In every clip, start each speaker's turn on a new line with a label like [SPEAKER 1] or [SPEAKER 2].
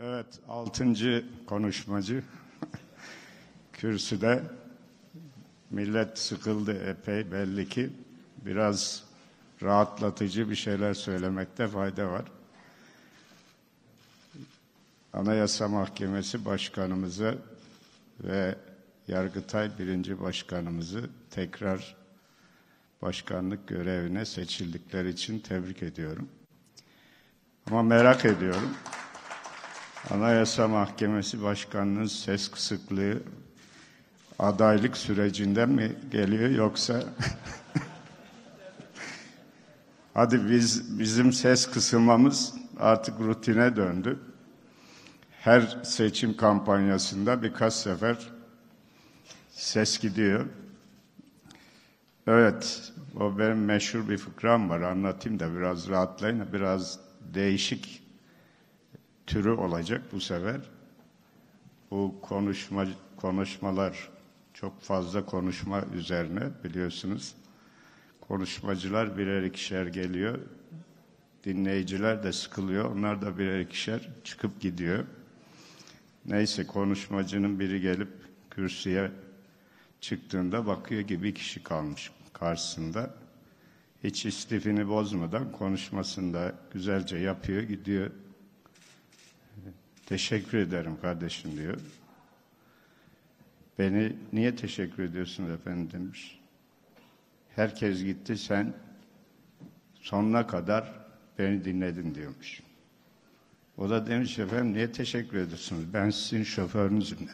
[SPEAKER 1] Evet, altıncı konuşmacı kürsüde. Millet sıkıldı epey belli ki. Biraz rahatlatıcı bir şeyler söylemekte fayda var. Anayasa Mahkemesi Başkanımızı ve Yargıtay birinci Başkanımızı tekrar başkanlık görevine seçildikleri için tebrik ediyorum. Ama merak ediyorum. Anayasa Mahkemesi Başkanı'nın ses kısıklığı adaylık sürecinden mi geliyor yoksa hadi biz bizim ses kısılmamız artık rutine döndü. Her seçim kampanyasında birkaç sefer ses gidiyor. Evet, o benim meşhur bir fıkram var. Anlatayım da biraz rahatlayın. Biraz değişik türü olacak bu sefer. Bu konuşma konuşmalar çok fazla konuşma üzerine biliyorsunuz. Konuşmacılar birer ikişer geliyor. Dinleyiciler de sıkılıyor. Onlar da birer ikişer çıkıp gidiyor. Neyse konuşmacının biri gelip kürsüye çıktığında bakıyor ki bir kişi kalmış karşısında. Hiç istifini bozmadan konuşmasında güzelce yapıyor, gidiyor. Teşekkür ederim kardeşim diyor. Beni niye teşekkür ediyorsunuz efendim demiş. Herkes gitti sen sonuna kadar beni dinledin diyormuş. O da demiş efendim niye teşekkür ediyorsunuz? Ben sizin şoförünüzüm.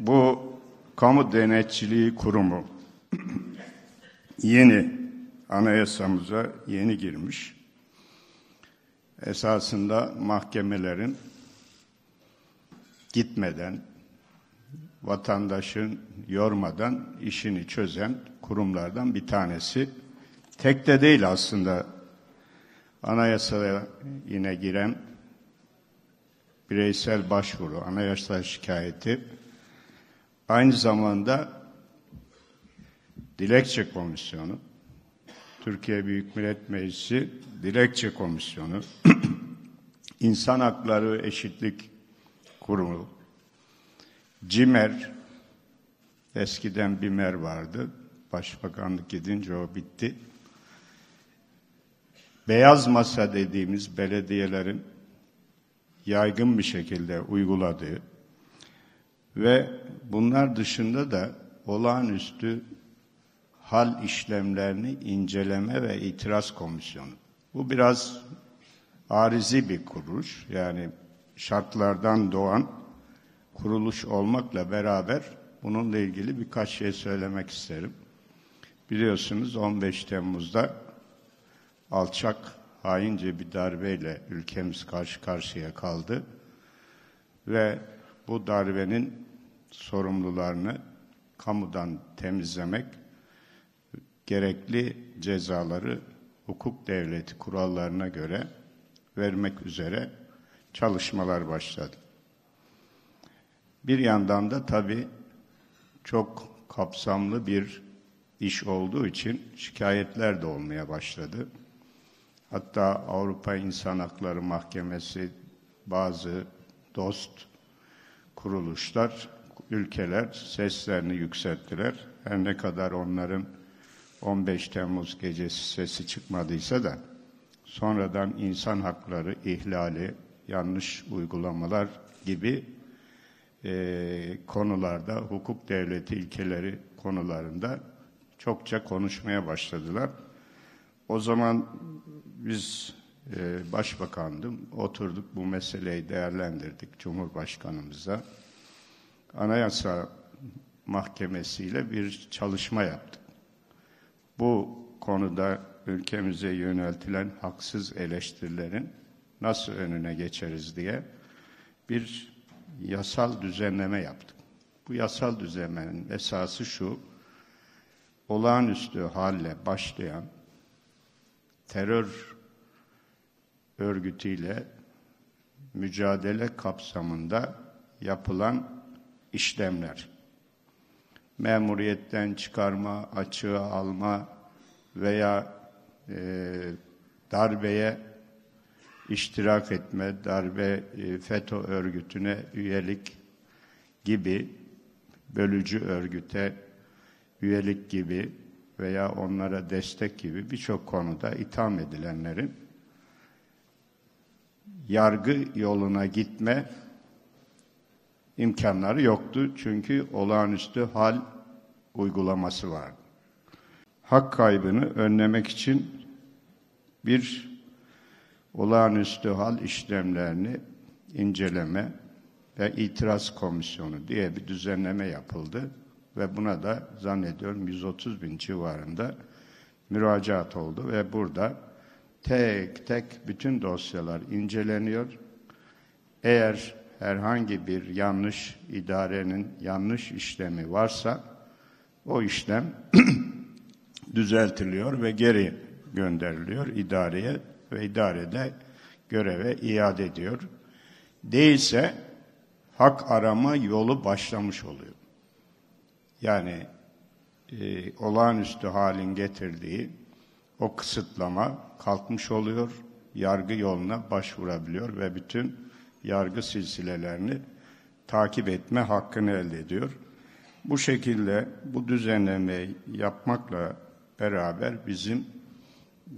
[SPEAKER 1] Bu Kamu Denetçiliği Kurumu yeni anayasamıza yeni girmiş. Esasında mahkemelerin gitmeden, vatandaşın yormadan işini çözen kurumlardan bir tanesi. Tek de değil aslında anayasaya yine giren bireysel başvuru, anayasa şikayeti aynı zamanda Dilekçe Komisyonu, Türkiye Büyük Millet Meclisi Dilekçe Komisyonu, İnsan Hakları Eşitlik Kurumu, CİMER, eskiden BİMER vardı, başbakanlık gidince o bitti. Beyaz masa dediğimiz belediyelerin yaygın bir şekilde uyguladığı ve bunlar dışında da olağanüstü hal işlemlerini inceleme ve itiraz komisyonu. Bu biraz arizi bir kuruluş. Yani şartlardan doğan kuruluş olmakla beraber bununla ilgili birkaç şey söylemek isterim. Biliyorsunuz 15 Temmuz'da alçak, haince bir darbeyle ülkemiz karşı karşıya kaldı. Ve bu darbenin sorumlularını kamudan temizlemek gerekli cezaları hukuk devleti kurallarına göre vermek üzere çalışmalar başladı. Bir yandan da tabii çok kapsamlı bir iş olduğu için şikayetler de olmaya başladı. Hatta Avrupa İnsan Hakları Mahkemesi bazı dost kuruluşlar, ülkeler seslerini yükselttiler. Her ne kadar onların 15 Temmuz gecesi sesi çıkmadıysa da sonradan insan hakları ihlali, yanlış uygulamalar gibi e, konularda, hukuk devleti ilkeleri konularında çokça konuşmaya başladılar. O zaman biz e, başbakandım, oturduk bu meseleyi değerlendirdik Cumhurbaşkanımıza. Anayasa Mahkemesi ile bir çalışma yaptık bu konuda ülkemize yöneltilen haksız eleştirilerin nasıl önüne geçeriz diye bir yasal düzenleme yaptık. Bu yasal düzenlemenin esası şu, olağanüstü halle başlayan terör örgütüyle mücadele kapsamında yapılan işlemler memuriyetten çıkarma, açığa alma, veya e, darbeye iştirak etme, darbe e, FETÖ örgütüne üyelik gibi bölücü örgüte üyelik gibi veya onlara destek gibi birçok konuda itham edilenlerin yargı yoluna gitme imkanları yoktu. Çünkü olağanüstü hal uygulaması vardı. Hak kaybını önlemek için bir olağanüstü hal işlemlerini inceleme ve itiraz komisyonu diye bir düzenleme yapıldı ve buna da zannediyorum 130 bin civarında müracaat oldu ve burada tek tek bütün dosyalar inceleniyor. Eğer herhangi bir yanlış idarenin yanlış işlemi varsa o işlem düzeltiliyor ve geri gönderiliyor idareye ve idarede göreve iade ediyor. Değilse hak arama yolu başlamış oluyor. Yani e, olağanüstü halin getirdiği o kısıtlama kalkmış oluyor, yargı yoluna başvurabiliyor ve bütün yargı silsilelerini takip etme hakkını elde ediyor. Bu şekilde bu düzenlemeyi yapmakla beraber bizim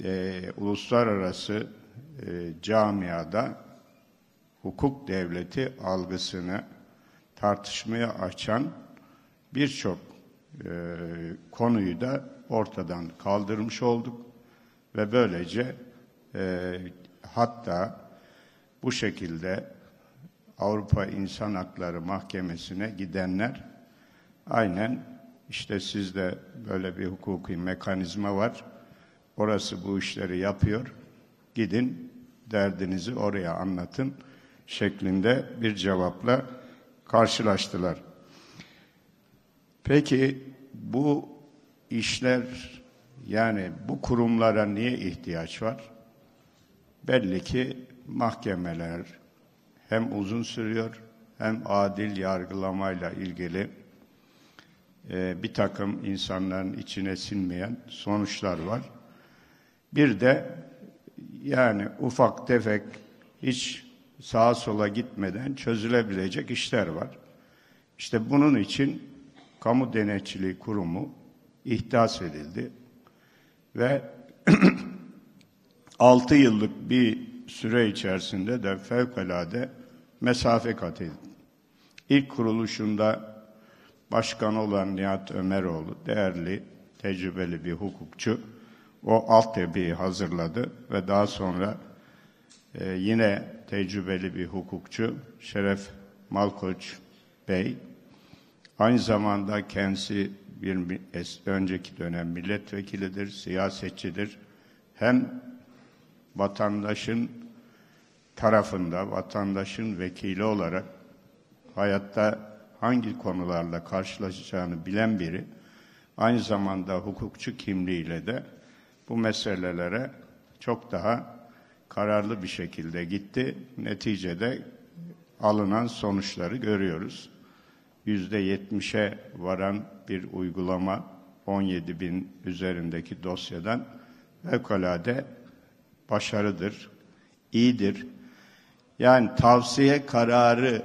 [SPEAKER 1] e, uluslararası e, camiada hukuk devleti algısını tartışmaya açan birçok e, konuyu da ortadan kaldırmış olduk ve böylece e, hatta bu şekilde Avrupa İnsan Hakları Mahkemesi'ne gidenler aynen işte sizde böyle bir hukuki mekanizma var. Orası bu işleri yapıyor. Gidin derdinizi oraya anlatın şeklinde bir cevapla karşılaştılar. Peki bu işler yani bu kurumlara niye ihtiyaç var? Belli ki mahkemeler hem uzun sürüyor hem adil yargılamayla ilgili e, bir takım insanların içine sinmeyen sonuçlar var. Bir de yani ufak tefek hiç sağa sola gitmeden çözülebilecek işler var. İşte bunun için Kamu Denetçiliği Kurumu ihdas edildi ve 6 yıllık bir süre içerisinde de fevkalade mesafe kat edildi. İlk kuruluşunda başkan olan Nihat Ömeroğlu, değerli, tecrübeli bir hukukçu, o altyapıyı hazırladı ve daha sonra e, yine tecrübeli bir hukukçu Şeref Malkoç Bey, aynı zamanda kendisi bir önceki dönem milletvekilidir, siyasetçidir. Hem vatandaşın tarafında, vatandaşın vekili olarak hayatta hangi konularla karşılaşacağını bilen biri, aynı zamanda hukukçu kimliğiyle de bu meselelere çok daha kararlı bir şekilde gitti. Neticede alınan sonuçları görüyoruz. Yüzde yetmişe varan bir uygulama 17 bin üzerindeki dosyadan fevkalade başarıdır, iyidir. Yani tavsiye kararı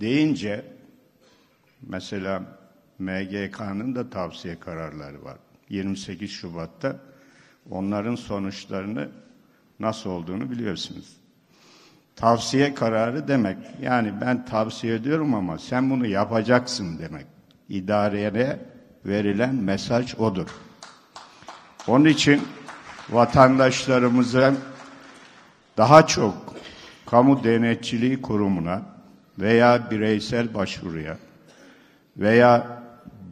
[SPEAKER 1] deyince mesela MGK'nın da tavsiye kararları var. 28 Şubat'ta onların sonuçlarını nasıl olduğunu biliyorsunuz. Tavsiye kararı demek. Yani ben tavsiye ediyorum ama sen bunu yapacaksın demek. İdareye verilen mesaj odur. Onun için vatandaşlarımıza daha çok kamu denetçiliği kurumuna veya bireysel başvuruya veya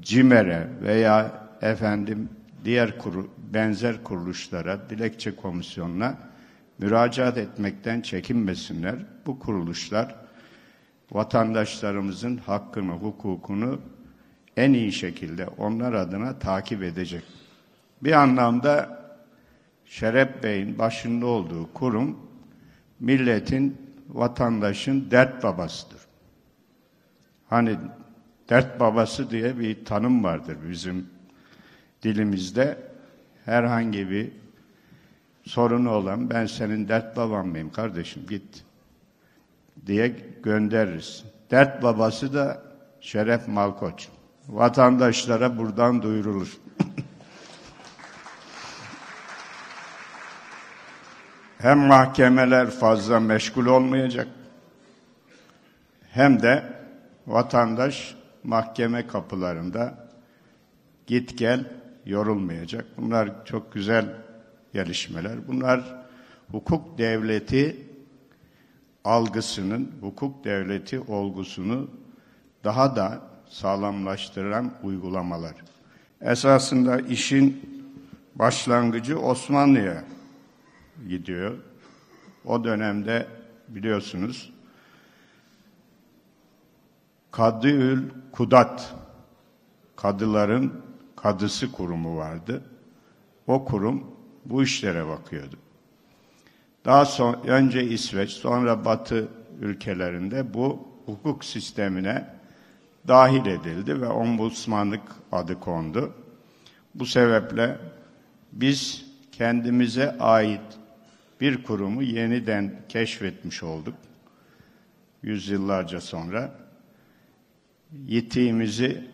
[SPEAKER 1] CİMER'e veya efendim diğer kuru, benzer kuruluşlara, dilekçe komisyonuna müracaat etmekten çekinmesinler. Bu kuruluşlar vatandaşlarımızın hakkını, hukukunu en iyi şekilde onlar adına takip edecek. Bir anlamda Şeref Bey'in başında olduğu kurum milletin, vatandaşın dert babasıdır. Hani dert babası diye bir tanım vardır bizim dilimizde. herhangi bir sorunu olan ben senin dert baban mıyım kardeşim git diye göndeririz. Dert babası da Şeref Malkoç. Vatandaşlara buradan duyurulur. Hem mahkemeler fazla meşgul olmayacak hem de vatandaş mahkeme kapılarında git gel yorulmayacak. Bunlar çok güzel gelişmeler. Bunlar hukuk devleti algısının, hukuk devleti olgusunu daha da sağlamlaştıran uygulamalar. Esasında işin başlangıcı Osmanlı'ya gidiyor. O dönemde biliyorsunuz Kadıül Kudat kadıların kadısı kurumu vardı. O kurum bu işlere bakıyordu. Daha sonra önce İsveç, sonra Batı ülkelerinde bu hukuk sistemine dahil edildi ve ombudsmanlık adı kondu. Bu sebeple biz kendimize ait bir kurumu yeniden keşfetmiş olduk. Yüzyıllarca sonra yitiğimizi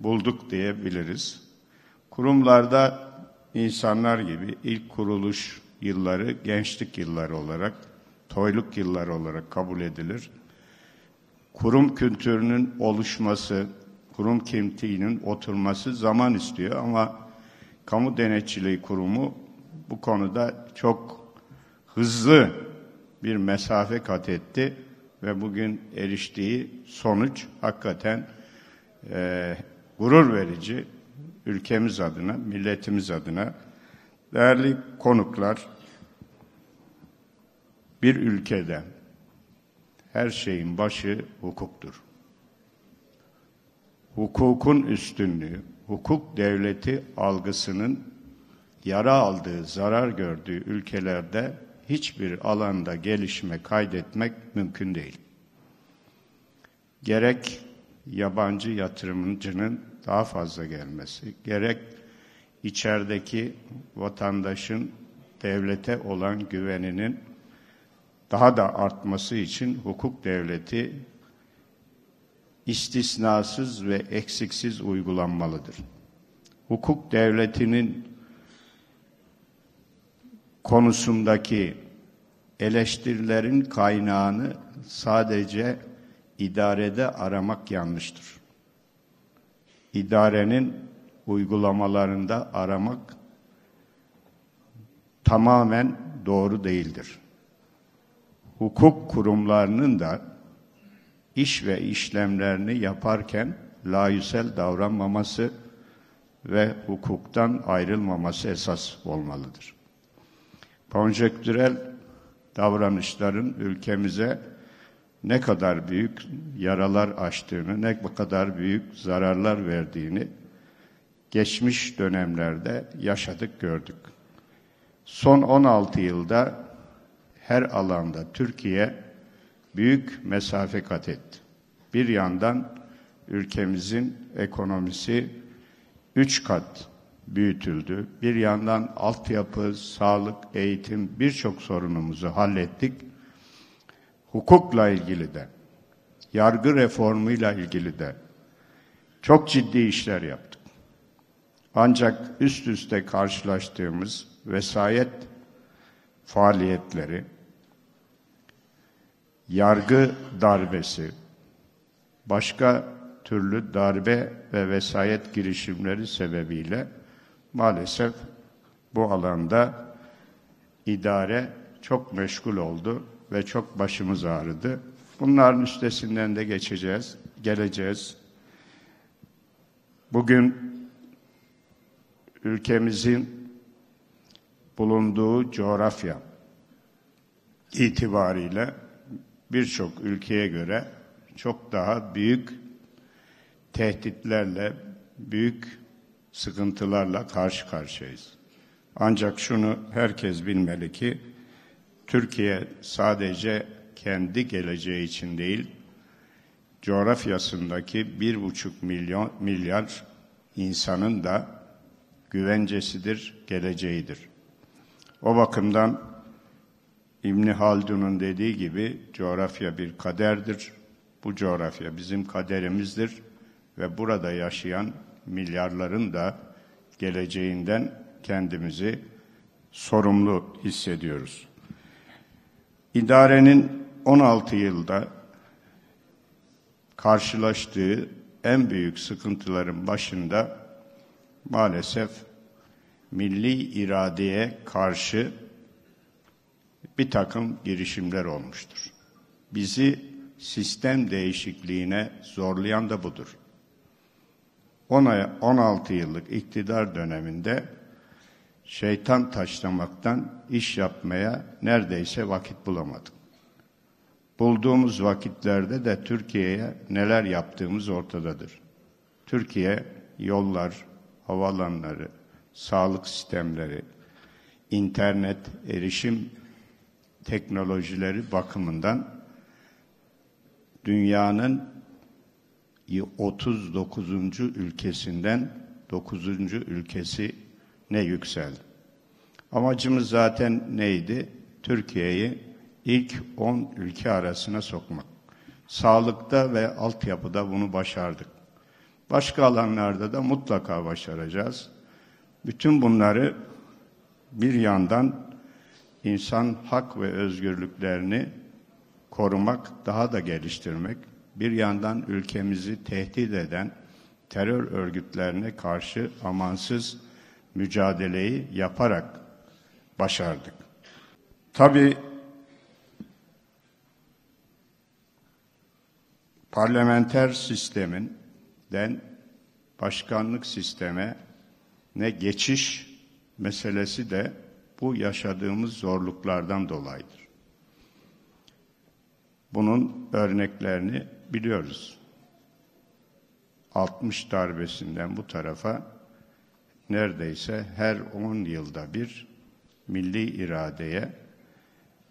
[SPEAKER 1] bulduk diyebiliriz. Kurumlarda insanlar gibi ilk kuruluş yılları gençlik yılları olarak, toyluk yılları olarak kabul edilir. Kurum kültürünün oluşması, kurum kimliğinin oturması zaman istiyor ama kamu denetçiliği kurumu bu konuda çok hızlı bir mesafe kat etti ve bugün eriştiği sonuç hakikaten e, gurur verici ülkemiz adına, milletimiz adına. Değerli konuklar, bir ülkede her şeyin başı hukuktur. Hukukun üstünlüğü, hukuk devleti algısının yara aldığı, zarar gördüğü ülkelerde hiçbir alanda gelişme kaydetmek mümkün değil. Gerek yabancı yatırımcının daha fazla gelmesi, gerek içerideki vatandaşın devlete olan güveninin daha da artması için hukuk devleti istisnasız ve eksiksiz uygulanmalıdır. Hukuk devletinin konusundaki eleştirilerin kaynağını sadece idarede aramak yanlıştır. İdarenin uygulamalarında aramak tamamen doğru değildir. Hukuk kurumlarının da iş ve işlemlerini yaparken layüsel davranmaması ve hukuktan ayrılmaması esas olmalıdır. Konjektürel davranışların ülkemize ne kadar büyük yaralar açtığını, ne kadar büyük zararlar verdiğini geçmiş dönemlerde yaşadık, gördük. Son 16 yılda her alanda Türkiye büyük mesafe kat etti. Bir yandan ülkemizin ekonomisi üç kat büyütüldü. Bir yandan altyapı, sağlık, eğitim birçok sorunumuzu hallettik. Hukukla ilgili de, yargı reformuyla ilgili de çok ciddi işler yaptık. Ancak üst üste karşılaştığımız vesayet faaliyetleri, yargı darbesi, başka türlü darbe ve vesayet girişimleri sebebiyle maalesef bu alanda idare çok meşgul oldu ve çok başımız ağrıdı. Bunların üstesinden de geçeceğiz, geleceğiz. Bugün ülkemizin bulunduğu coğrafya itibariyle birçok ülkeye göre çok daha büyük tehditlerle, büyük sıkıntılarla karşı karşıyayız. Ancak şunu herkes bilmeli ki Türkiye sadece kendi geleceği için değil, coğrafyasındaki bir buçuk milyon milyar insanın da güvencesidir, geleceğidir. O bakımdan İbni Haldun'un dediği gibi coğrafya bir kaderdir. Bu coğrafya bizim kaderimizdir ve burada yaşayan milyarların da geleceğinden kendimizi sorumlu hissediyoruz. İdarenin 16 yılda karşılaştığı en büyük sıkıntıların başında maalesef milli iradeye karşı bir takım girişimler olmuştur. Bizi sistem değişikliğine zorlayan da budur. 16 yıllık iktidar döneminde şeytan taşlamaktan iş yapmaya neredeyse vakit bulamadık. Bulduğumuz vakitlerde de Türkiye'ye neler yaptığımız ortadadır. Türkiye yollar, havalanları, sağlık sistemleri, internet, erişim teknolojileri bakımından dünyanın 39. ülkesinden 9. ülkesi ne yükseldi. Amacımız zaten neydi? Türkiye'yi ilk 10 ülke arasına sokmak. Sağlıkta ve altyapıda bunu başardık. Başka alanlarda da mutlaka başaracağız. Bütün bunları bir yandan insan hak ve özgürlüklerini korumak, daha da geliştirmek, bir yandan ülkemizi tehdit eden terör örgütlerine karşı amansız mücadeleyi yaparak başardık. Tabi parlamenter sisteminden başkanlık sisteme ne geçiş meselesi de bu yaşadığımız zorluklardan dolayıdır. Bunun örneklerini biliyoruz. 60 darbesinden bu tarafa neredeyse her 10 yılda bir milli iradeye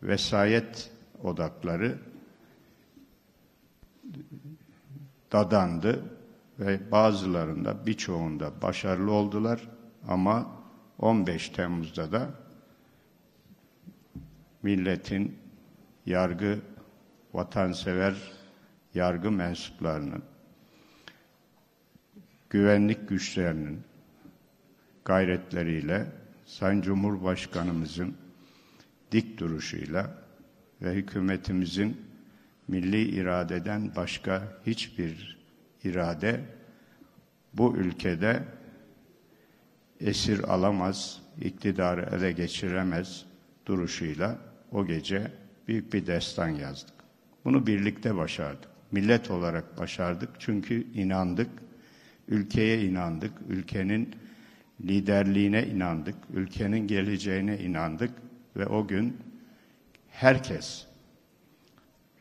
[SPEAKER 1] vesayet odakları dadandı ve bazılarında birçoğunda başarılı oldular ama 15 Temmuz'da da milletin yargı vatansever yargı mensuplarının güvenlik güçlerinin gayretleriyle Sayın Cumhurbaşkanımızın dik duruşuyla ve hükümetimizin milli iradeden başka hiçbir irade bu ülkede esir alamaz, iktidarı ele geçiremez duruşuyla o gece büyük bir destan yazdık. Bunu birlikte başardık. Millet olarak başardık. Çünkü inandık, ülkeye inandık, ülkenin liderliğine inandık, ülkenin geleceğine inandık. Ve o gün herkes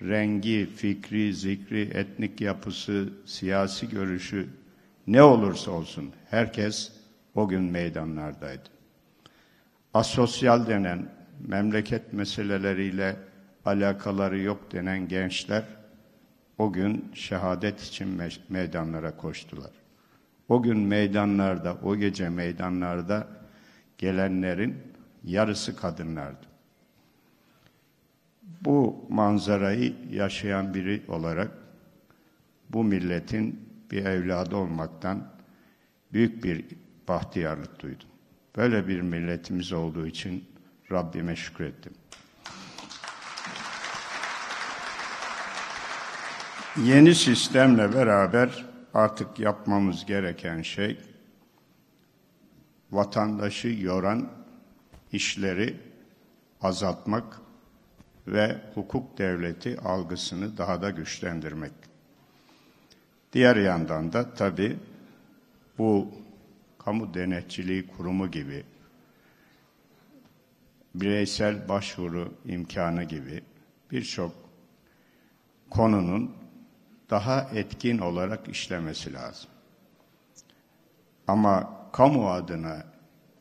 [SPEAKER 1] rengi, fikri, zikri, etnik yapısı, siyasi görüşü ne olursa olsun herkes o gün meydanlardaydı. Asosyal denen memleket meseleleriyle alakaları yok denen gençler o gün şehadet için meydanlara koştular. O gün meydanlarda, o gece meydanlarda gelenlerin yarısı kadınlardı. Bu manzarayı yaşayan biri olarak bu milletin bir evladı olmaktan büyük bir bahtiyarlık duydum. Böyle bir milletimiz olduğu için Rabbime şükrettim. Yeni sistemle beraber artık yapmamız gereken şey vatandaşı yoran işleri azaltmak ve hukuk devleti algısını daha da güçlendirmek. Diğer yandan da tabi bu kamu denetçiliği kurumu gibi bireysel başvuru imkanı gibi birçok konunun daha etkin olarak işlemesi lazım. Ama kamu adına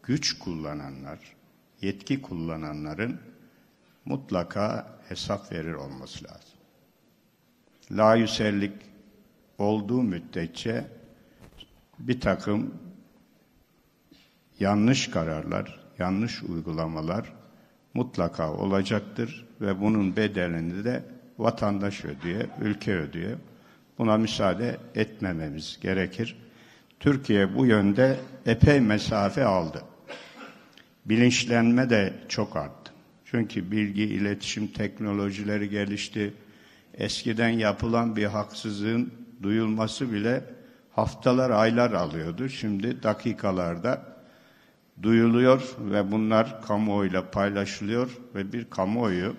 [SPEAKER 1] güç kullananlar, yetki kullananların mutlaka hesap verir olması lazım. Layüsellik olduğu müddetçe bir takım yanlış kararlar, yanlış uygulamalar mutlaka olacaktır ve bunun bedelini de vatandaş ödüyor, ülke ödüyor. Buna müsaade etmememiz gerekir. Türkiye bu yönde epey mesafe aldı. Bilinçlenme de çok arttı. Çünkü bilgi, iletişim teknolojileri gelişti. Eskiden yapılan bir haksızlığın duyulması bile haftalar, aylar alıyordu. Şimdi dakikalarda duyuluyor ve bunlar kamuoyuyla paylaşılıyor ve bir kamuoyu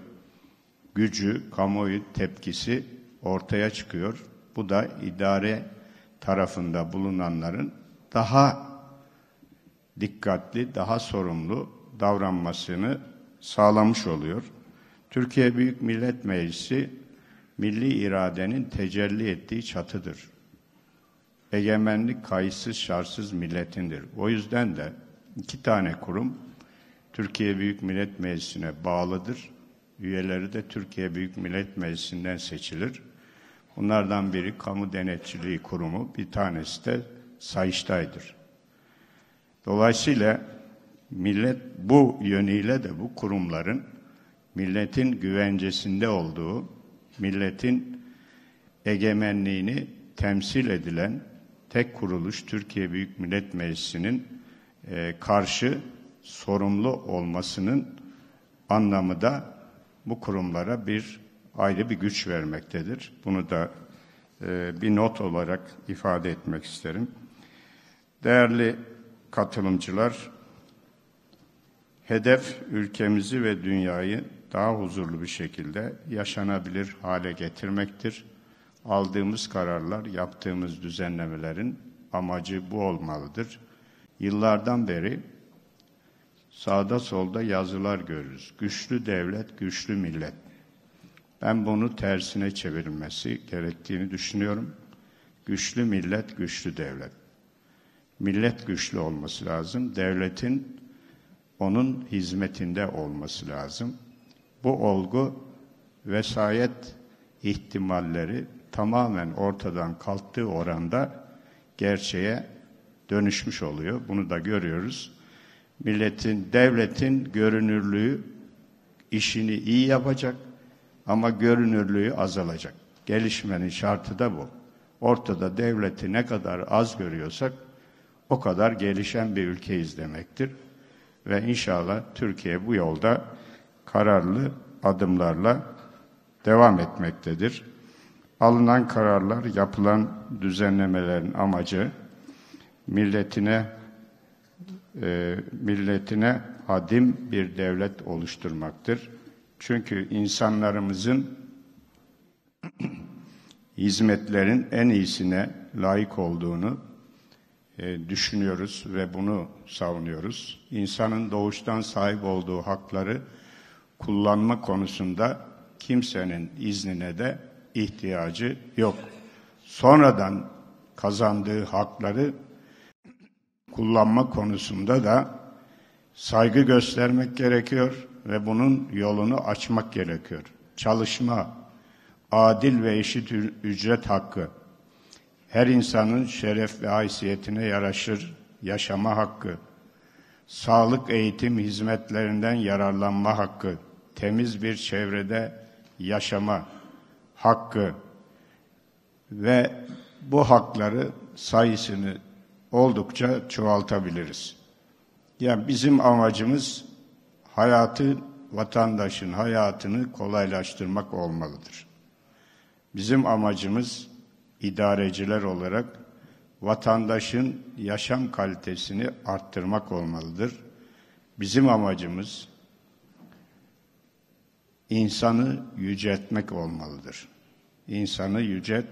[SPEAKER 1] gücü, kamuoyu tepkisi ortaya çıkıyor. Bu da idare tarafında bulunanların daha dikkatli, daha sorumlu davranmasını sağlamış oluyor. Türkiye Büyük Millet Meclisi milli iradenin tecelli ettiği çatıdır. Egemenlik kayıtsız şartsız milletindir. O yüzden de iki tane kurum Türkiye Büyük Millet Meclisi'ne bağlıdır. Üyeleri de Türkiye Büyük Millet Meclisi'nden seçilir. Bunlardan biri Kamu Denetçiliği Kurumu, bir tanesi de Sayıştay'dır. Dolayısıyla millet bu yönüyle de bu kurumların milletin güvencesinde olduğu, milletin egemenliğini temsil edilen tek kuruluş Türkiye Büyük Millet Meclisi'nin e, karşı sorumlu olmasının anlamı da bu kurumlara bir ayrı bir güç vermektedir. Bunu da e, bir not olarak ifade etmek isterim. Değerli katılımcılar, hedef ülkemizi ve dünyayı daha huzurlu bir şekilde yaşanabilir hale getirmektir. Aldığımız kararlar, yaptığımız düzenlemelerin amacı bu olmalıdır. Yıllardan beri sağda solda yazılar görürüz. Güçlü devlet, güçlü millet. Ben bunu tersine çevirilmesi gerektiğini düşünüyorum. Güçlü millet, güçlü devlet. Millet güçlü olması lazım. Devletin onun hizmetinde olması lazım. Bu olgu vesayet ihtimalleri tamamen ortadan kalktığı oranda gerçeğe dönüşmüş oluyor. Bunu da görüyoruz. Milletin, devletin görünürlüğü işini iyi yapacak ama görünürlüğü azalacak. Gelişmenin şartı da bu. Ortada devleti ne kadar az görüyorsak o kadar gelişen bir ülkeyiz demektir. Ve inşallah Türkiye bu yolda kararlı adımlarla devam etmektedir. Alınan kararlar, yapılan düzenlemelerin amacı milletine e, milletine adim bir devlet oluşturmaktır. Çünkü insanlarımızın hizmetlerin en iyisine layık olduğunu e, düşünüyoruz ve bunu savunuyoruz. İnsanın doğuştan sahip olduğu hakları kullanma konusunda kimsenin iznine de ihtiyacı yok. Sonradan kazandığı hakları kullanma konusunda da saygı göstermek gerekiyor ve bunun yolunu açmak gerekiyor. Çalışma, adil ve eşit ücret hakkı, her insanın şeref ve haysiyetine yaraşır yaşama hakkı, sağlık eğitim hizmetlerinden yararlanma hakkı, temiz bir çevrede yaşama hakkı ve bu hakları sayısını oldukça çoğaltabiliriz. Yani bizim amacımız hayatı, vatandaşın hayatını kolaylaştırmak olmalıdır. Bizim amacımız idareciler olarak vatandaşın yaşam kalitesini arttırmak olmalıdır. Bizim amacımız insanı yüceltmek olmalıdır. İnsanı yücelt,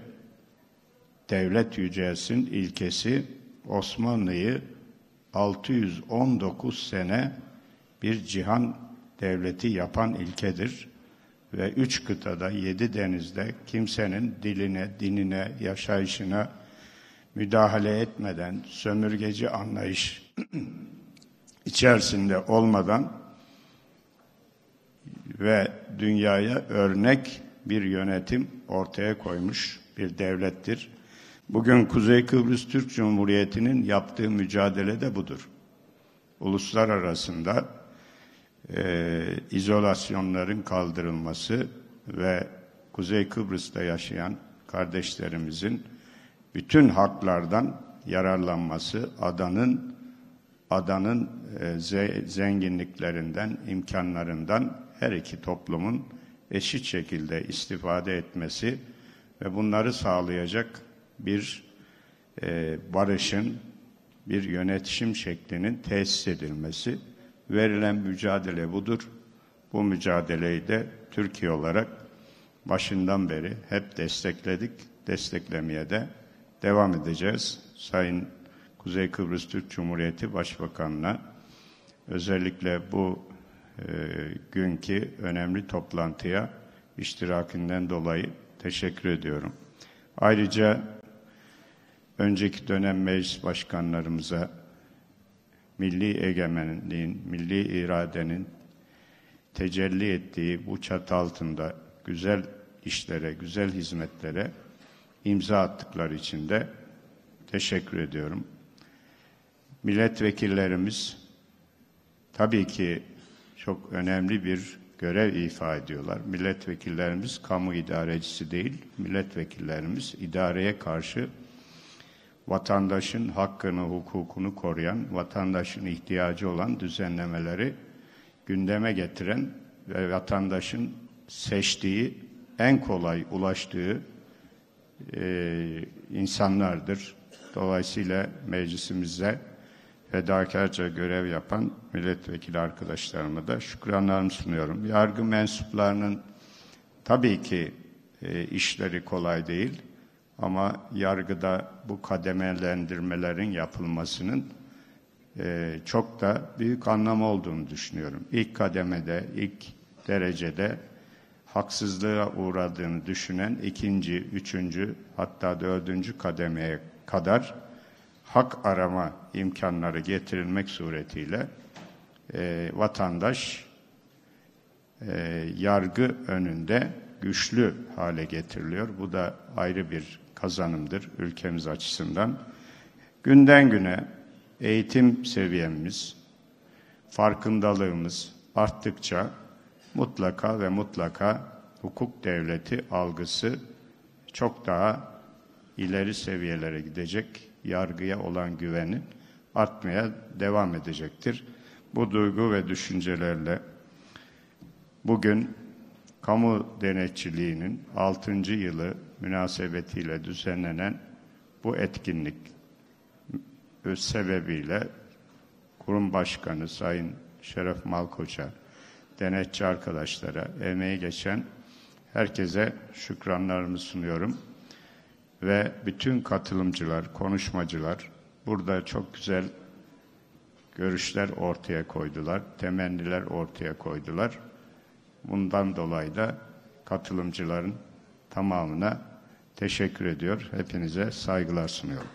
[SPEAKER 1] devlet yücelsin ilkesi Osmanlı'yı 619 sene bir cihan devleti yapan ilkedir ve üç kıtada, yedi denizde kimsenin diline, dinine, yaşayışına müdahale etmeden, sömürgeci anlayış içerisinde olmadan ve dünyaya örnek bir yönetim ortaya koymuş bir devlettir. Bugün Kuzey Kıbrıs Türk Cumhuriyeti'nin yaptığı mücadele de budur. uluslar arasında e, izolasyonların kaldırılması ve Kuzey Kıbrıs'ta yaşayan kardeşlerimizin bütün haklardan yararlanması, adanın adanın e, ze, zenginliklerinden, imkanlarından her iki toplumun eşit şekilde istifade etmesi ve bunları sağlayacak bir e, barışın, bir yönetişim şeklinin tesis edilmesi. Verilen mücadele budur. Bu mücadeleyi de Türkiye olarak başından beri hep destekledik, desteklemeye de devam edeceğiz. Sayın Kuzey Kıbrıs Türk Cumhuriyeti Başbakanı'na özellikle bu e, günkü önemli toplantıya iştirakinden dolayı teşekkür ediyorum. Ayrıca önceki dönem meclis başkanlarımıza milli egemenliğin, milli iradenin tecelli ettiği bu çatı altında güzel işlere, güzel hizmetlere imza attıkları için de teşekkür ediyorum. Milletvekillerimiz tabii ki çok önemli bir görev ifa ediyorlar. Milletvekillerimiz kamu idarecisi değil, milletvekillerimiz idareye karşı vatandaşın hakkını, hukukunu koruyan, vatandaşın ihtiyacı olan düzenlemeleri gündeme getiren ve vatandaşın seçtiği, en kolay ulaştığı e, insanlardır. Dolayısıyla meclisimizde fedakarca görev yapan milletvekili arkadaşlarıma da şükranlarımı sunuyorum. Yargı mensuplarının tabii ki e, işleri kolay değil ama yargıda bu kademelendirmelerin yapılmasının e, çok da büyük anlam olduğunu düşünüyorum. İlk kademede, ilk derecede haksızlığa uğradığını düşünen ikinci, üçüncü hatta dördüncü kademeye kadar hak arama imkanları getirilmek suretiyle e, vatandaş e, yargı önünde güçlü hale getiriliyor. Bu da ayrı bir kazanımdır ülkemiz açısından. Günden güne eğitim seviyemiz, farkındalığımız arttıkça mutlaka ve mutlaka hukuk devleti algısı çok daha ileri seviyelere gidecek, yargıya olan güveni artmaya devam edecektir. Bu duygu ve düşüncelerle bugün kamu denetçiliğinin 6. yılı münasebetiyle düzenlenen bu etkinlik sebebiyle kurum başkanı Sayın Şeref Malkoç'a, denetçi arkadaşlara, emeği geçen herkese şükranlarımı sunuyorum. Ve bütün katılımcılar, konuşmacılar burada çok güzel görüşler ortaya koydular, temenniler ortaya koydular. Bundan dolayı da katılımcıların tamamına teşekkür ediyor. Hepinize saygılar sunuyorum.